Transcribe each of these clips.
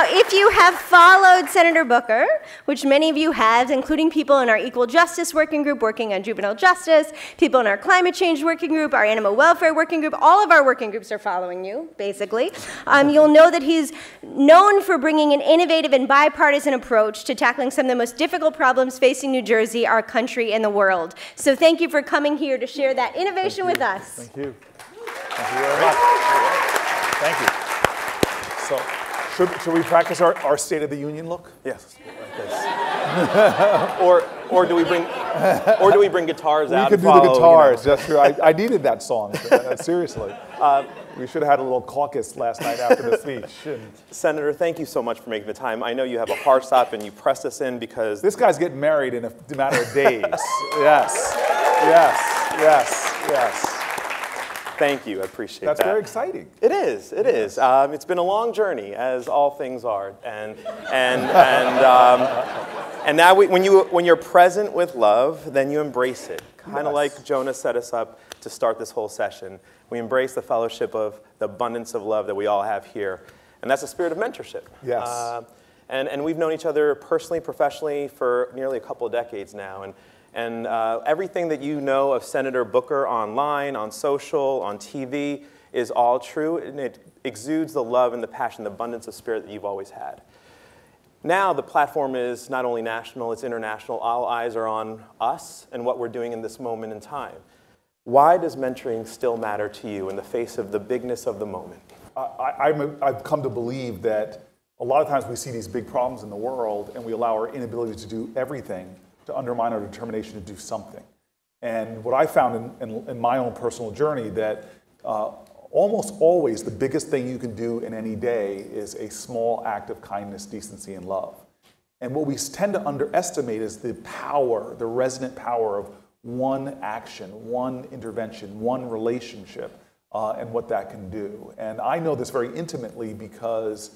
Now, if you have followed Senator Booker, which many of you have, including people in our Equal Justice Working Group working on juvenile justice, people in our Climate Change Working Group, our Animal Welfare Working Group, all of our working groups are following you, basically. Um, you'll know that he's known for bringing an innovative and bipartisan approach to tackling some of the most difficult problems facing New Jersey, our country, and the world. So thank you for coming here to share that innovation with us. Thank you. Thank you very much. Thank you. So, should, should we practice our, our State of the Union look? Yes. or, or do we bring, or do we bring guitars We out? could and do the follow, you know? guitars. That's true. I, I needed that song. uh, seriously. Uh, we should have had a little caucus last night after the speech. Senator, thank you so much for making the time. I know you have a hard stop and you pressed us in because this guy's getting married in a matter of days. yes. Yes. Yes. Yes. Thank you. I appreciate That's that. That's very exciting. It is. It is. Um, it's been a long journey, as all things are, and and and um, and now we, when you when you're present with love, then you embrace it. Kind of Yes. like Jonah set us up to start this whole session. We embrace the fellowship of the abundance of love that we all have here, and that's a spirit of mentorship. Yes. Uh, and and we've known each other personally, professionally for nearly a couple of decades now, and. And uh, everything that you know of Senator Booker online, on social, on TV, is all true, and it exudes the love and the passion, the abundance of spirit that you've always had. Now, the platform is not only national, it's international. All eyes are on us and what we're doing in this moment in time. Why does mentoring still matter to you in the face of the bigness of the moment? I, I've come to believe that a lot of times we see these big problems in the world and we allow our inability to do everything to undermine our determination to do something. And what I found in, in, in my own personal journey that uh, almost always the biggest thing you can do in any day is a small act of kindness, decency, and love. And what we tend to underestimate is the power, the resonant power of one action, one intervention, one relationship, uh, and what that can do. And I know this very intimately because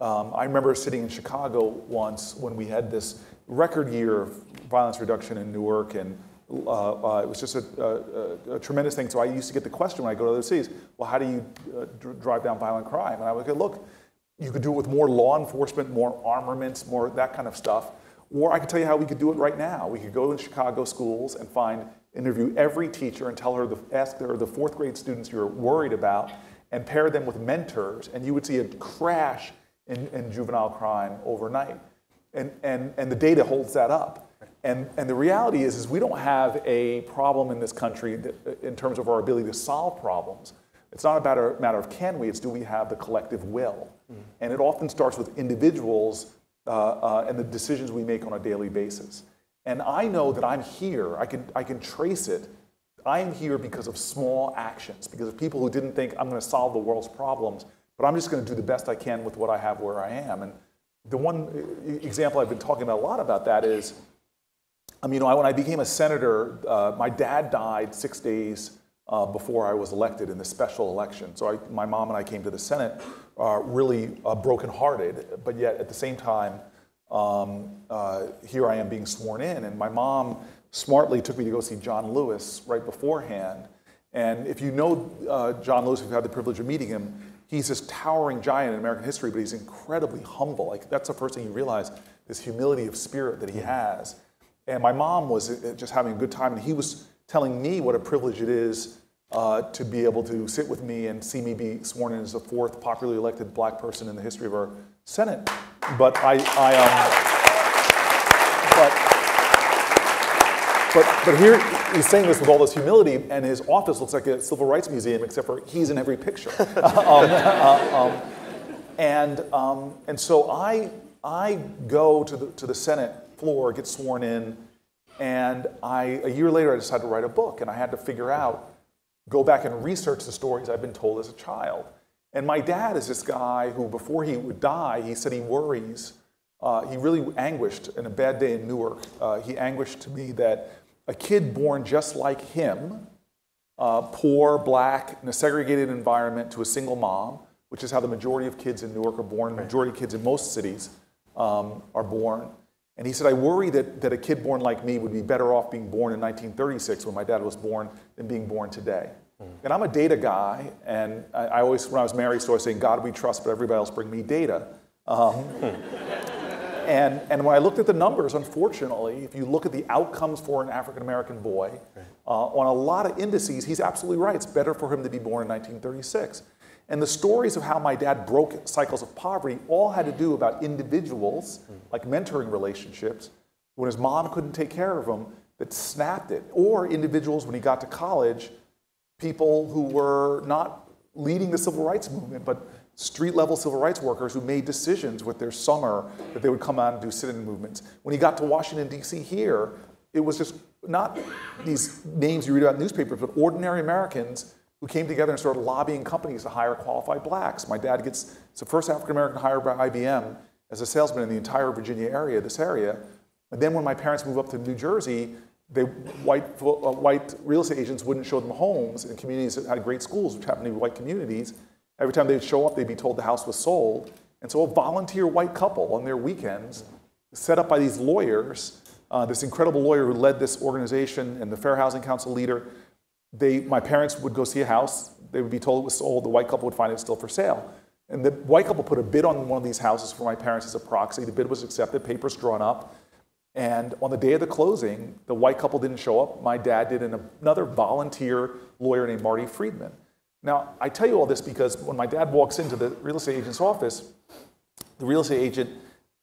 um, I remember sitting in Chicago once when we had this record year of violence reduction in Newark, and uh, uh, it was just a, a, a, tremendous thing. So I used to get the question when I go to other cities, well, how do you uh, dr- drive down violent crime? And I would go, look, you could do it with more law enforcement, more armaments, more that kind of stuff. Or I could tell you how we could do it right now. We could go in Chicago schools and find, interview every teacher and tell her, the, ask her the fourth grade students you're worried about, and pair them with mentors, and you would see a crash in, in juvenile crime overnight. And, and, and the data holds that up. And, and the reality is, is we don't have a problem in this country that, in terms of our ability to solve problems. It's not about a matter of can we, it's do we have the collective will. And it often starts with individuals uh, uh, and the decisions we make on a daily basis. And I know that I'm here, I can, I can trace it. I am here because of small actions, because of people who didn't think I'm going to solve the world's problems, but I'm just going to do the best I can with what I have where I am. And the one uh, example I've been talking about a lot about that is, I mean, you know, when I became a senator, uh, my dad died six days uh, before I was elected in the special election. So I, my mom and I came to the Senate uh, really uh, brokenhearted, but yet at the same time, um, uh, here I am being sworn in. And my mom smartly took me to go see John Lewis right beforehand. And if you know uh, John Lewis, if you've had the privilege of meeting him, he's this towering giant in American history, but he's incredibly humble. Like that's the first thing you realize, this humility of spirit that he has. And my mom was uh, just having a good time, and he was telling me what a privilege it is uh, to be able to sit with me and see me be sworn in as the fourth popularly elected black person in the history of our Senate. But I, I um, but, but, here he's saying this with all this humility, and his office looks like a civil rights museum, except for he's in every picture. um, uh, um, and, um, and so I, I go to the, to the Senate floor, get sworn in, and I, a year later I decided to write a book, and I had to figure out, go back and research the stories I've been told as a child. And my dad is this guy who, before he would die, he said he worries. Uh, he really anguished in a bad day in Newark. Uh, he anguished to me that a kid born just like him, uh, poor, black, in a segregated environment to a single mom, which is how the majority of kids in Newark are born, the majority of kids in most cities um, are born. And he said, I worry that, that a kid born like me would be better off being born in 1936 when my dad was born than being born today. And I'm a data guy, and I, I always, when I was married, so I was saying, God we trust, but everybody else bring me data. Um, and, and when I looked at the numbers, unfortunately, if you look at the outcomes for an African American boy, uh, on a lot of indices, he's absolutely right. It's better for him to be born in 1936. And the stories of how my dad broke cycles of poverty all had to do about individuals, like mentoring relationships, when his mom couldn't take care of him, that snapped it. Or individuals, when he got to college, people who were not leading the civil rights movement, but street level civil rights workers who made decisions with their summer that they would come out and do sit in movements. When he got to Washington, D.C., here, it was just not these names you read about in newspapers, but ordinary Americans who came together and started lobbying companies to hire qualified blacks. My dad gets, the first African American hired by IBM as a salesman in the entire Virginia area, this area. And then when my parents moved up to New Jersey, they, white, uh, white real estate agents wouldn't show them homes in communities that had great schools, which happened to be white communities. Every time they'd show up, they'd be told the house was sold. And so a volunteer white couple on their weekends, set up by these lawyers, uh, this incredible lawyer who led this organization and the Fair Housing Council leader, they, my parents would go see a house. They would be told it was sold. The white couple would find it still for sale. And the white couple put a bid on one of these houses for my parents as a proxy. The bid was accepted, papers drawn up. And on the day of the closing, the white couple didn't show up. My dad did, and another volunteer lawyer named Marty Friedman. Now, I tell you all this because when my dad walks into the real estate agent's office, the real estate agent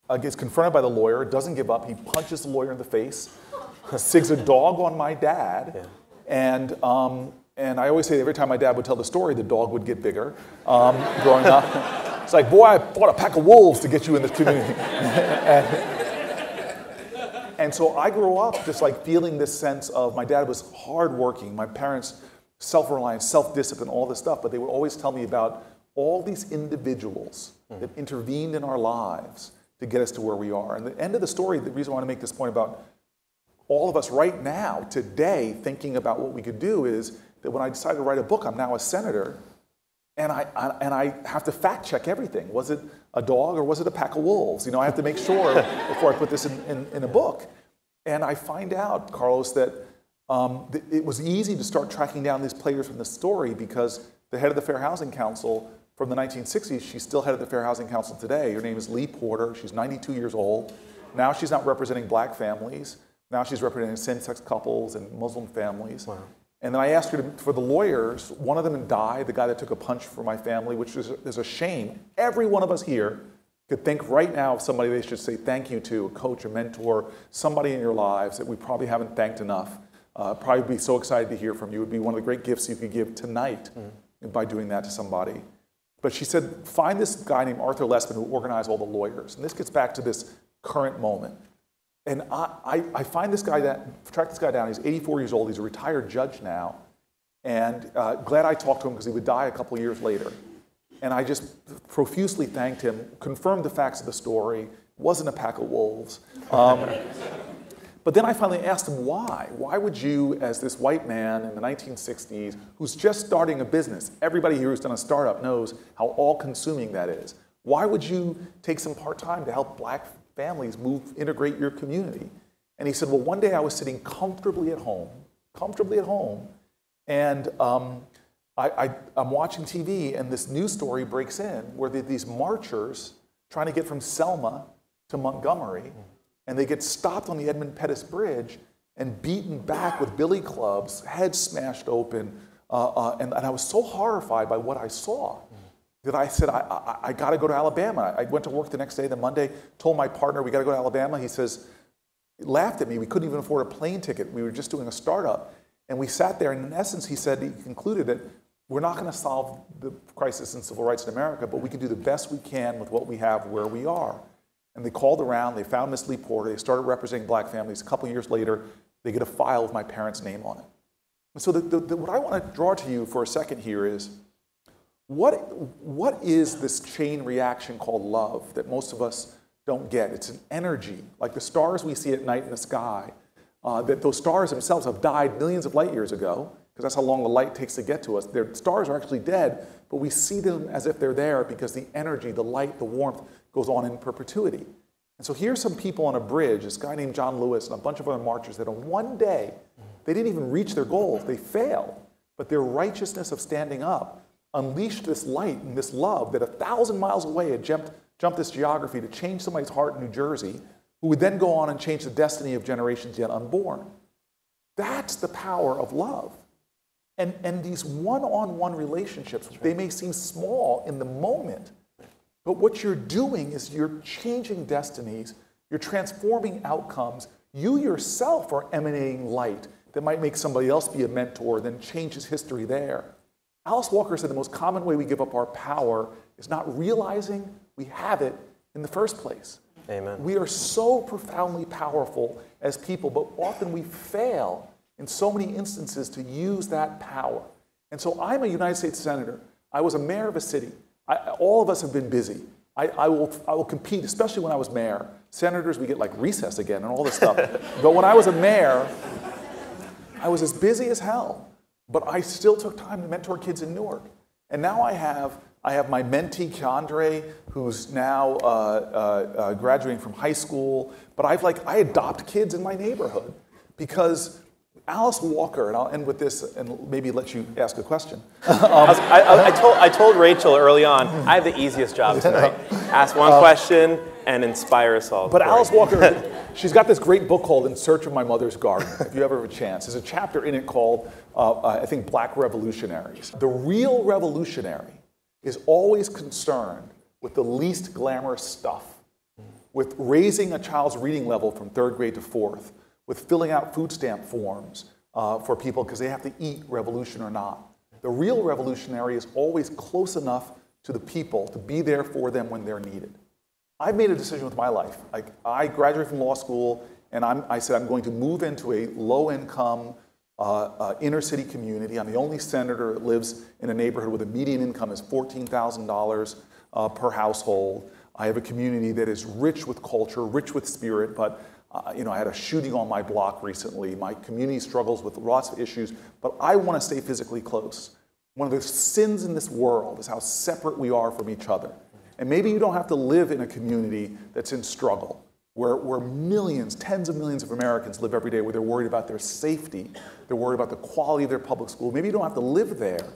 uh, gets confronted by the lawyer, doesn't give up. He punches the lawyer in the face, sigs a dog on my dad, yeah. and um, and I always say every time my dad would tell the story, the dog would get bigger. Um, growing up, it's like, boy, I fought a pack of wolves to get you in this community. and, and so I grew up just like feeling this sense of my dad was hardworking, my parents self reliance, self discipline, all this stuff, but they would always tell me about all these individuals mm. that intervened in our lives to get us to where we are. And the end of the story, the reason I want to make this point about all of us right now, today, thinking about what we could do is that when I decided to write a book, I'm now a senator, and I, I, and I have to fact check everything. Was it a dog or was it a pack of wolves? You know, I have to make sure before I put this in, in, in, a book. And I find out, Carlos, that um, it was easy to start tracking down these players from the story because the head of the Fair Housing Council from the 1960s, she's still head of the Fair Housing Council today. Her name is Lee Porter. She's 92 years old. Now she's not representing black families. Now she's representing same-sex couples and Muslim families. Wow. And then I asked her to, for the lawyers. One of them died, the guy that took a punch for my family, which is, is a shame. Every one of us here could think right now of somebody they should say thank you to, a coach, a mentor, somebody in your lives that we probably haven't thanked enough. Uh, probably be so excited to hear from you. It would be one of the great gifts you could give tonight mm-hmm. by doing that to somebody. But she said, find this guy named Arthur Lessman who organized all the lawyers. And this gets back to this current moment. And I, I, I find this guy that, track this guy down. He's 84 years old. He's a retired judge now. And uh, glad I talked to him because he would die a couple years later. And I just profusely thanked him, confirmed the facts of the story, wasn't a pack of wolves. Um, but then I finally asked him why. Why would you, as this white man in the 1960s, who's just starting a business, everybody here who's done a startup knows how all consuming that is. Why would you take some part time to help black families move, integrate your community? And he said, Well, one day I was sitting comfortably at home, comfortably at home, and um, I, am watching TV, and this news story breaks in where these marchers trying to get from Selma to Montgomery, and they get stopped on the Edmund Pettus Bridge and beaten back with billy clubs, heads smashed open. Uh, uh, and, and, I was so horrified by what I saw that I said, I, I, I got to go to Alabama. I went to work the next day, the Monday, told my partner, we got to go to Alabama. He says, laughed at me. We couldn't even afford a plane ticket. We were just doing a startup. And we sat there, and in essence, he said, he concluded that we're not going to solve the crisis in civil rights in America, but we can do the best we can with what we have where we are. And they called around, they found Miss Lee Porter, they started representing black families. A couple years later, they get a file with my parents' name on it. And so, the, the, the, what I want to draw to you for a second here is what, what is this chain reaction called love that most of us don't get? It's an energy, like the stars we see at night in the sky. Uh, that those stars themselves have died millions of light years ago, because that's how long the light takes to get to us. Their stars are actually dead, but we see them as if they're there because the energy, the light, the warmth goes on in perpetuity. And so here's some people on a bridge, this guy named John Lewis and a bunch of other marchers that on one day, they didn't even reach their goals, they failed. But their righteousness of standing up unleashed this light and this love that a thousand miles away had jumped jump this geography to change somebody's heart in New Jersey, who would then go on and change the destiny of generations yet unborn. That's the power of love. And, and these one on one relationships, they may seem small in the moment, but what you're doing is you're changing destinies, you're transforming outcomes. You yourself are emanating light that might make somebody else be a mentor, then changes history there. Alice Walker said the most common way we give up our power is not realizing we have it in the first place. Amen. We are so profoundly powerful as people, but often we fail in so many instances to use that power. And so I'm a United States Senator. I was a mayor of a city. I, all of us have been busy. I, I, will, I will compete, especially when I was mayor. Senators, we get like recess again and all this stuff. but when I was a mayor, I was as busy as hell. But I still took time to mentor kids in Newark. And now I have, I have my mentee, Keandre, who's now uh, uh, uh, graduating from high school. But I've like, I adopt kids in my neighborhood because Alice Walker, and I'll end with this and maybe let you ask a question. Um, I, I, I, told, I told Rachel early on, I have the easiest job tonight. Ask one um, question and inspire us all. But Alice Walker, she's got this great book called In Search of My Mother's Garden, if you ever have a chance. There's a chapter in it called, uh, I think, Black Revolutionaries. The real revolutionary is always concerned with the least glamorous stuff, with raising a child's reading level from third grade to fourth, with filling out food stamp forms uh, for people because they have to eat, revolution or not. The real revolutionary is always close enough to the people to be there for them when they're needed. I've made a decision with my life. Like, I graduated from law school and I'm, i said I'm going to move into a low income uh, uh, inner city community. I'm the only senator that lives in a neighborhood where the median income is $14,000 uh, per household. I have a community that is rich with culture, rich with spirit, but uh, you know, I had a shooting on my block recently. My community struggles with lots of issues, but I want to stay physically close. One of the sins in this world is how separate we are from each other. And maybe you don't have to live in a community that's in struggle, where, where millions, tens of millions of Americans live every day, where they're worried about their safety, they're worried about the quality of their public school. Maybe you don't have to live there,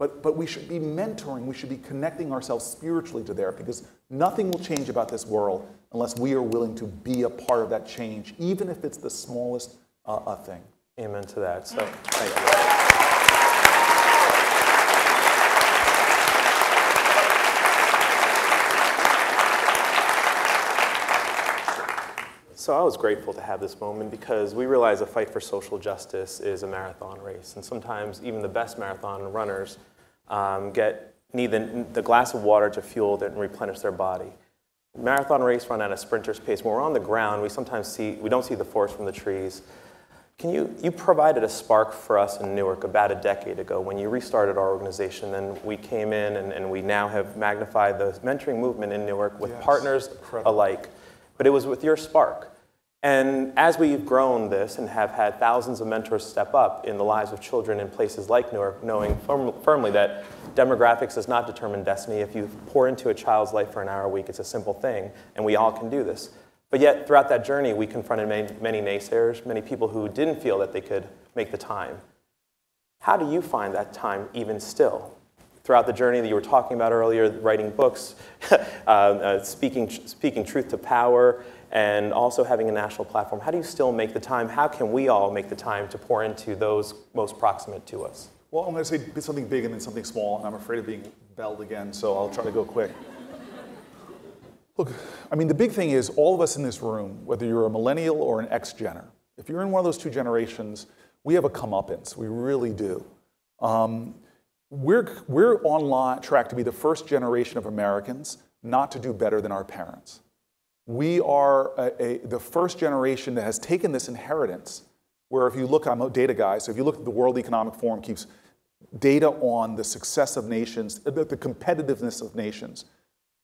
but, but we should be mentoring, we should be connecting ourselves spiritually to there because nothing will change about this world unless we are willing to be a part of that change, even if it's the smallest uh, uh, thing. Amen to that. So, thank you. So I was grateful to have this moment because we realize a fight for social justice is a marathon race. And sometimes even the best marathon runners um, get, need the, the, glass of water to fuel and replenish their body. Marathon race run at a sprinter's pace. When we're on the ground, we sometimes see, we don't see the forest from the trees. Can you, you provided a spark for us in Newark about a decade ago when you restarted our organization and we came in and, and we now have magnified the mentoring movement in Newark with yes, partners incredible. alike. But it was with your spark. And as we've grown this and have had thousands of mentors step up in the lives of children in places like Newark, knowing firm, firmly that demographics does not determine destiny. If you pour into a child's life for an hour a week, it's a simple thing, and we all can do this. But yet, throughout that journey, we confronted many, many naysayers, many people who didn't feel that they could make the time. How do you find that time even still? Throughout the journey that you were talking about earlier, writing books, uh, uh, speaking, speaking truth to power, and also having a national platform. How do you still make the time? How can we all make the time to pour into those most proximate to us? Well, I'm going to say something big and then something small, and I'm afraid of being belled again, so I'll try to go quick. Look, I mean, the big thing is all of us in this room, whether you're a millennial or an ex-gener, if you're in one of those two generations, we have a comeuppance. We really do. Um, we're, we're on track to be the first generation of Americans not to do better than our parents we are a, a, the first generation that has taken this inheritance, where if you look, I'm a data guy, so if you look at the World Economic Forum keeps data on the success of nations, the, the competitiveness of nations.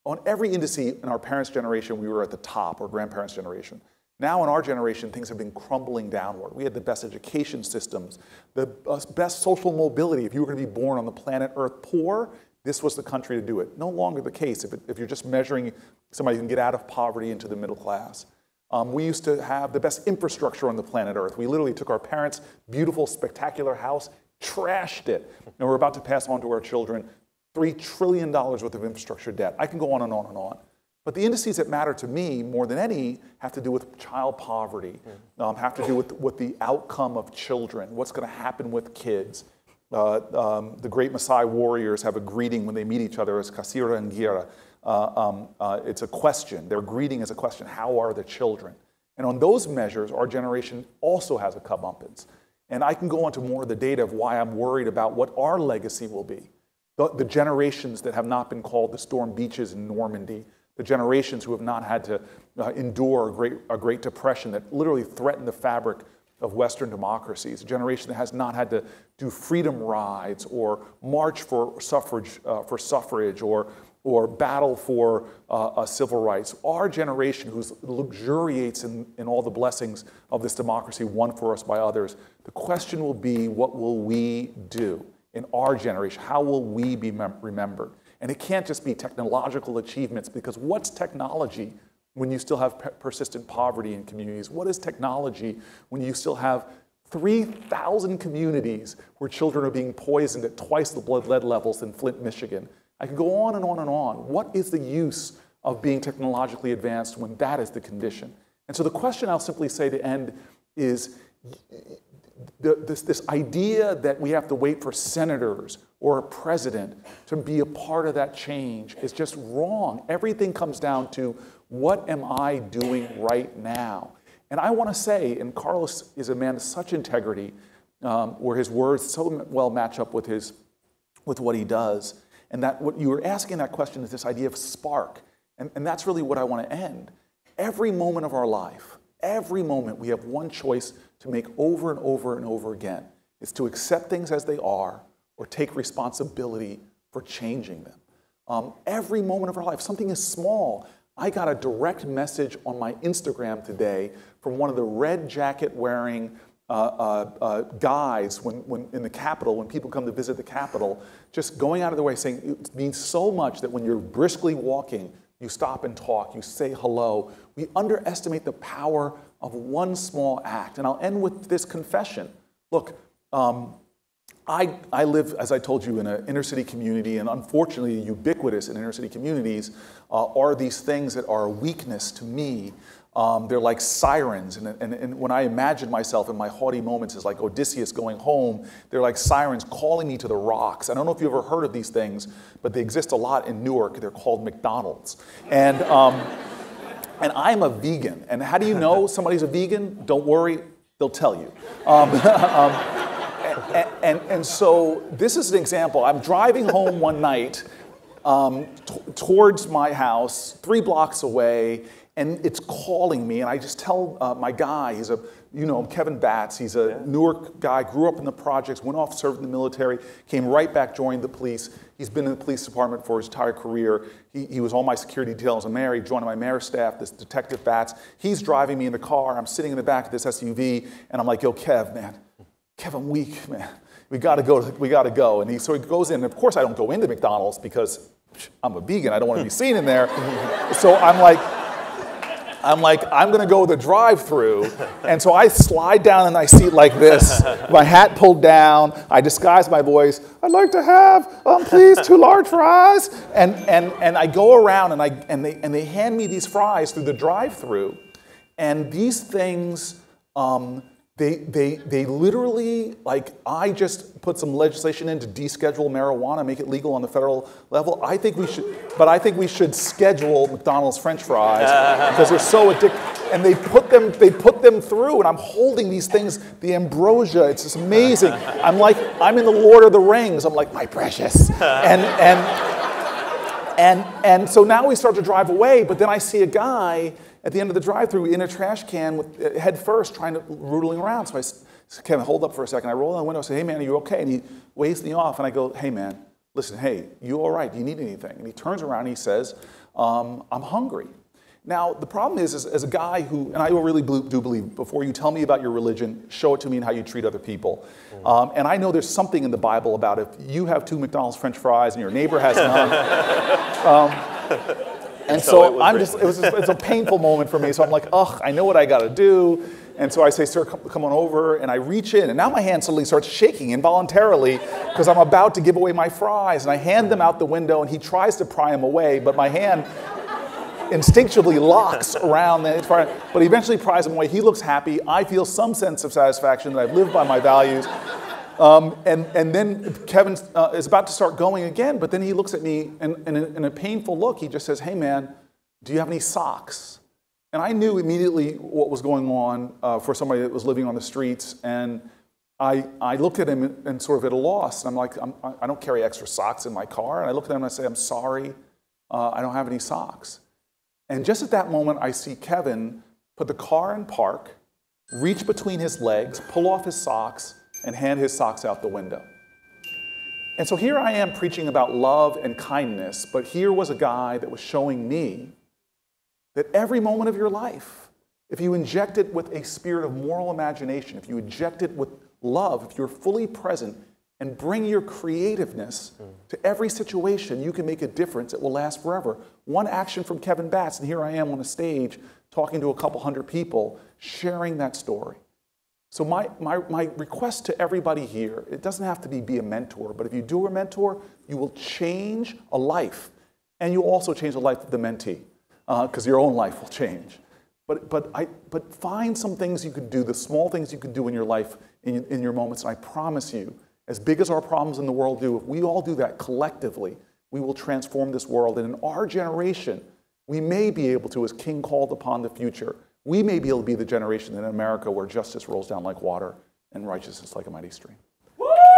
On every indice in our parents' generation, we were at the top, or grandparents' generation. Now in our generation, things have been crumbling downward. We had the best education systems, the best social mobility. If you were going to be born on the planet Earth poor, this was the country to do it. No longer the case if, it, if you're just measuring somebody who can get out of poverty into the middle class. Um, we used to have the best infrastructure on the planet Earth. We literally took our parents' beautiful, spectacular house, trashed it, and we're about to pass on to our children $3 trillion worth of infrastructure debt. I can go on and on and on. But the indices that matter to me more than any have to do with child poverty, um, have to do with, with the outcome of children, what's going to happen with kids. Uh, um, the great Maasai warriors have a greeting when they meet each other as Kasserian Ingera. Uh, um, uh, it's a question. Their greeting is a question How are the children? And on those measures, our generation also has a comeuppance. And I can go into more of the data of why I'm worried about what our legacy will be. The, the generations that have not been called the storm beaches in Normandy, the generations who have not had to uh, endure a great, a great depression that literally threatened the fabric of Western democracies, a generation that has not had to do freedom rides or march for suffrage, uh, for suffrage or, or battle for uh, civil rights. Our generation, who luxuriates in, in all the blessings of this democracy won for us by others, the question will be what will we do in our generation? How will we be mem- remembered? And it can't just be technological achievements because what's technology when you still have persistent poverty in communities? What is technology when you still have 3,000 communities where children are being poisoned at twice the blood lead levels in Flint, Michigan? I could go on and on and on. What is the use of being technologically advanced when that is the condition? And so the question I'll simply say to end is this, this idea that we have to wait for senators or a president to be a part of that change is just wrong. Everything comes down to what am I doing right now? And I want to say, and Carlos is a man of such integrity, um, where his words so well match up with, his, with what he does. And that what you were asking that question is this idea of spark. And, and that's really what I want to end. Every moment of our life, every moment, we have one choice to make over and over and over again. It's to accept things as they are or take responsibility for changing them. Um, every moment of our life, something is small. I got a direct message on my Instagram today from one of the red jacket wearing uh, uh, uh, guys when, when in the Capitol, when people come to visit the Capitol, just going out of their way saying it means so much that when you're briskly walking, you stop and talk, you say hello. We underestimate the power of one small act. And I'll end with this confession. Look, um, I, I live, as I told you, in an inner city community, and unfortunately, ubiquitous in inner city communities uh, are these things that are a weakness to me. Um, they're like sirens. And, and, and, when I imagine myself in my haughty moments as like Odysseus going home, they're like sirens calling me to the rocks. I don't know if you've ever heard of these things, but they exist a lot in Newark. They're called McDonald's. And, um, and I'm a vegan. And how do you know somebody's a vegan? Don't worry, they'll tell you. Um, um and, and, so this is an example. I'm driving home one night um, t- towards my house, three blocks away, and it's calling me. And I just tell uh, my guy, he's a, you know, Kevin Batts, he's a yeah. Newark guy, grew up in the projects, went off, served in the military, came right back, joined the police. He's been in the police department for his entire career. He, he was all my security detail as a mayor. He joined my mayor staff, this Detective Batts. He's driving me in the car. I'm sitting in the back of this SUV, and I'm like, yo, Kev, man, Kev, I'm weak, man. We gotta go, we gotta go. And he, so he goes in, and of course I don't go into McDonald's because I'm a vegan, I don't wanna be seen in there. so I'm like, I'm like, I'm gonna go the drive through. And so I slide down in my seat like this, my hat pulled down, I disguise my voice. I'd like to have, um, please, two large fries. And, and, and I go around and, I, and, they, and they hand me these fries through the drive through. And these things, um, they, they, they literally, like, I just put some legislation in to deschedule marijuana, make it legal on the federal level. I think we should, but I think we should schedule McDonald's French fries because they're so addictive. And they put them, they put them through, and I'm holding these things, the ambrosia. It's just amazing. I'm like, I'm in the Lord of the Rings. I'm like, my precious, and and and and so now we start to drive away. But then I see a guy at the end of the drive-through in a trash can with uh, head first, trying to rootling around. So I said, Kevin, hold up for a second. I roll down the window. I say, Hey man, are you okay? And he waves me off, and I go, Hey man, listen, hey, you all right? Do you need anything? And he turns around and he says, um, I'm hungry. Now, the problem is, is, as a guy who, and I really do believe, before you tell me about your religion, show it to me and how you treat other people. Mm. Um, and I know there's something in the Bible about if you have two McDonald's French fries and your neighbor has none. um, and so, so I'm just, it was just, it's a painful moment for me. So I'm like, ugh, I know what I got to do. And so I say, sir, come, come, on over. And I reach in. And now my hand suddenly starts shaking involuntarily because I'm about to give away my fries. And I hand them out the window. And he tries to pry them away. But my hand, instinctively locks around the fire. But he eventually pries him away. He looks happy. I feel some sense of satisfaction that I've lived by my values. Um, and, and then Kevin uh, is about to start going again, but then he looks at me and, and in, a painful look, he just says, Hey man, do you have any socks? And I knew immediately what was going on uh, for somebody that was living on the streets. And I, I looked at him and, sort of at a loss. And I'm like, I'm, I don't carry extra socks in my car. And I look at him and I say, I'm sorry, uh, I don't have any socks. And just at that moment, I see Kevin put the car in park, reach between his legs, pull off his socks, and hand his socks out the window. And so here I am preaching about love and kindness, but here was a guy that was showing me that every moment of your life, if you inject it with a spirit of moral imagination, if you inject it with love, if you're fully present and bring your creativeness mm. to every situation, you can make a difference that will last forever. One action from Kevin Batts, and here I am on a stage talking to a couple hundred people, sharing that story. So, my, my, my request to everybody here it doesn't have to be be a mentor, but if you do a mentor, you will change a life. And you also change the life of the mentee, because uh, your own life will change. But, but, I, but find some things you can do, the small things you can do in your life, in, in your moments. And I promise you, as big as our problems in the world do, if we all do that collectively, we will transform this world. And in our generation, we may be able to, as King called upon the future, we may be able to be the generation in America where justice rolls down like water and righteousness like a mighty stream.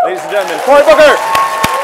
Ladies and gentlemen, Cory Booker.